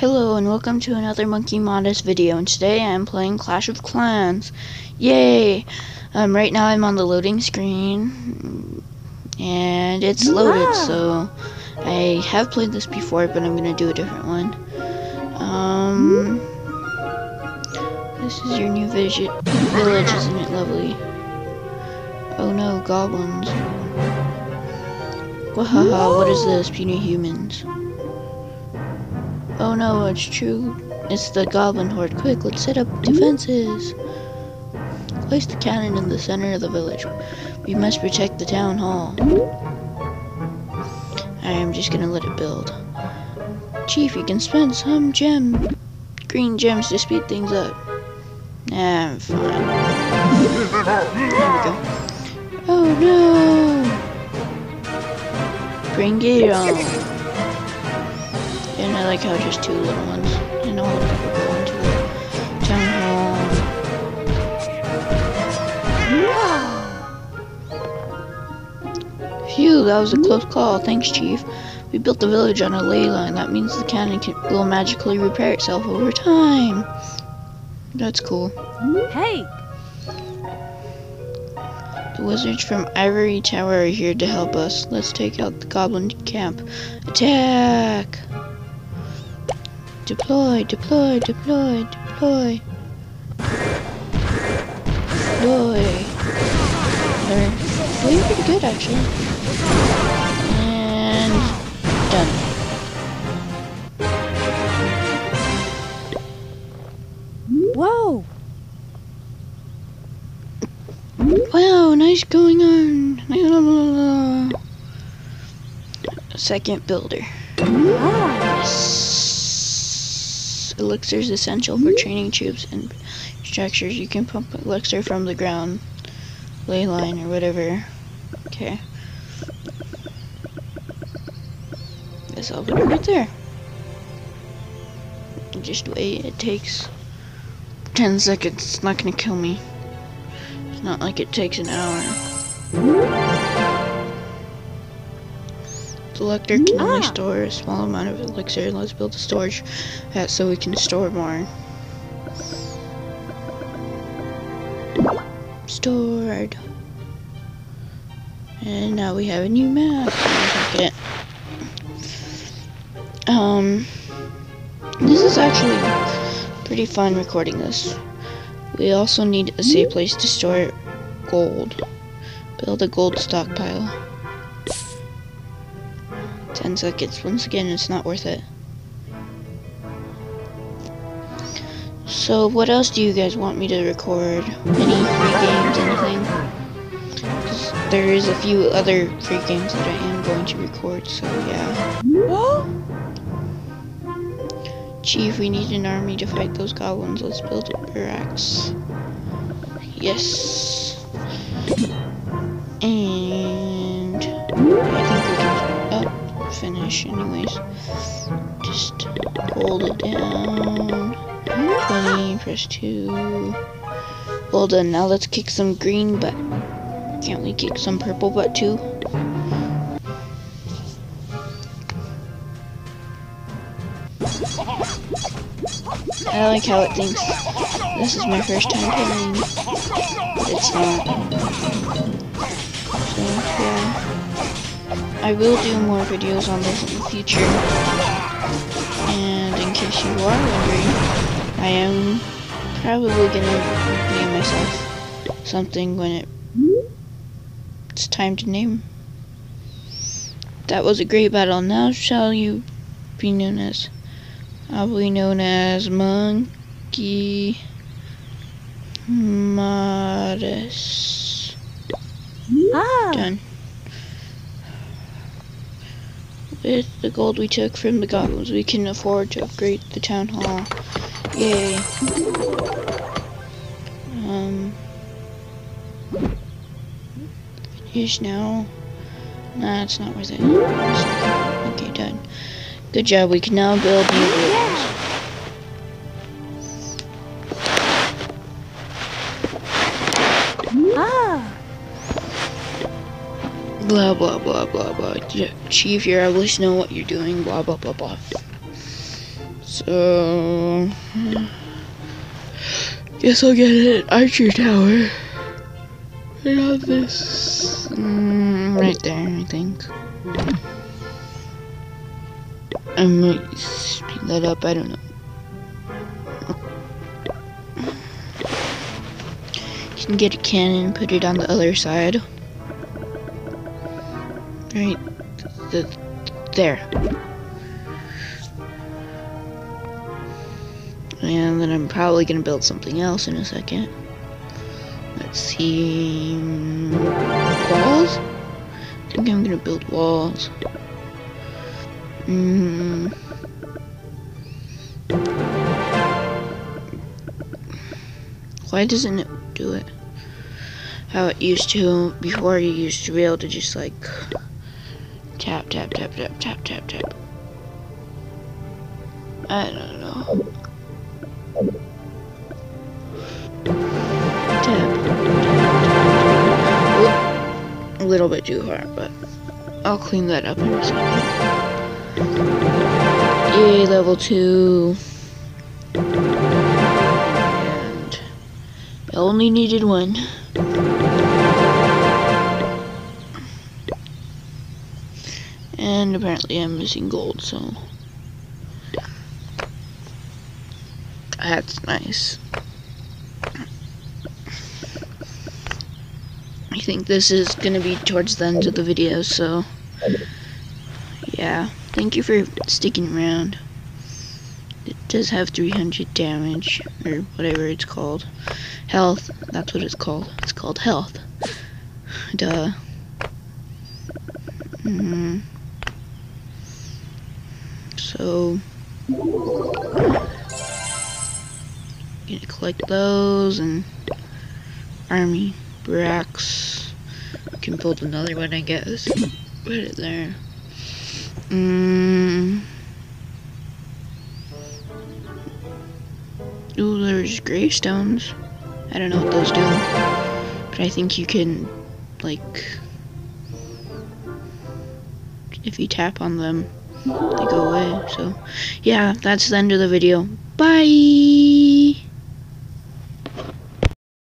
Hello and welcome to another Monkey Modest video and today I'm playing Clash of Clans. Yay! Um, right now I'm on the loading screen and it's loaded so I have played this before but I'm gonna do a different one. Um, this is your new village, village isn't it lovely? Oh no, goblins. Wahaha, what is this? Puny humans. Oh no, it's true. It's the goblin horde. Quick, let's set up defenses. Place the cannon in the center of the village. We must protect the town hall. I am just gonna let it build. Chief, you can spend some gem, green gems to speed things up. Nah, I'm fine. There we go. Oh no! Bring it on. And I like how just two little ones. And all of them are going to the town hall. Phew, that was a close call. Thanks, Chief. We built the village on a ley line. That means the cannon can, will magically repair itself over time. That's cool. Hey! The wizards from Ivory Tower are here to help us. Let's take out the goblin camp. Attack! Deploy, deploy, deploy, deploy. Deploy. They're doing pretty good actually. And done. Whoa! Wow, nice going on. Second builder. Ah. Yes. Elixir is essential for training troops and structures. You can pump elixir from the ground, ley line, or whatever. Okay. Guess I'll put it right there. Just wait. It takes 10 seconds. It's not gonna kill me. It's not like it takes an hour. Selector can only store a small amount of elixir. Let's build a storage hat so we can store more. Stored. And now we have a new map. Um, this is actually pretty fun recording this. We also need a safe place to store gold. Build a gold stockpile. 10 seconds. Once again, it's not worth it. So, what else do you guys want me to record? Any free games, anything? there is a few other free games that I am going to record, so yeah. Chief, we need an army to fight those goblins. Let's build barracks. Yes. And finish anyways. Just hold it down. 20, press 2. Well done. Now let's kick some green butt. Can't we kick some purple butt too? I like how it thinks this is my first time playing, it's not. So, yeah. I will do more videos on this in the future. And in case you are wondering, I am probably gonna name myself something when it it's time to name. That was a great battle. Now shall you be known as I'll known as Monkey Modest. Ah! Done. With the gold we took from the goblins, we can afford to upgrade the town hall. Yay. Um. Finish now. Nah, it's not worth it. Okay, done. Good job, we can now build new blah blah Chief, you're obviously know what you're doing. Blah blah blah blah. So, guess I'll get an archer tower. Right on this, mm, right there, I think. I might speed that up. I don't know. You can get a cannon and put it on the other side. Right the, there. And then I'm probably gonna build something else in a second. Let's see. Walls? I think I'm gonna build walls. Mm. Why doesn't it do it? How it used to before you used to be able to just like tap tap tap tap tap tap tap. I don't know. Tap. A little bit too hard, but I'll clean that up in a second. Yay, level two. And I only needed one. And apparently I'm missing gold, so that's nice. I think this is going to be towards the end of the video, so yeah. Thank you for sticking around. It does have 300 damage, or whatever it's called. Health, that's what it's called. It's called health. Duh. Mm-hmm. So, gonna collect those and army barracks. Can build another one, I guess. Put it there. Mm. Ooh, there's gravestones. I don't know what those do, but I think you can, like, if you tap on them, they go away. So, yeah, that's the end of the video. Bye!